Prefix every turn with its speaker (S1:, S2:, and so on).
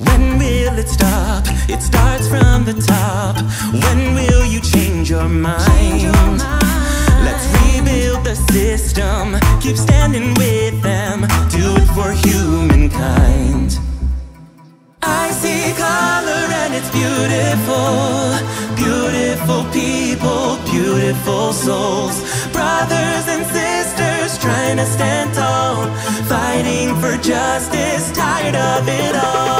S1: When will it stop? It starts from the top. When will you change your mind? Let's rebuild the system. Keep standing with them. Do it for humankind. I see color and it's beautiful. Beautiful people, beautiful souls. Brothers and sisters trying to stand tall. Fighting for justice, tired of it all.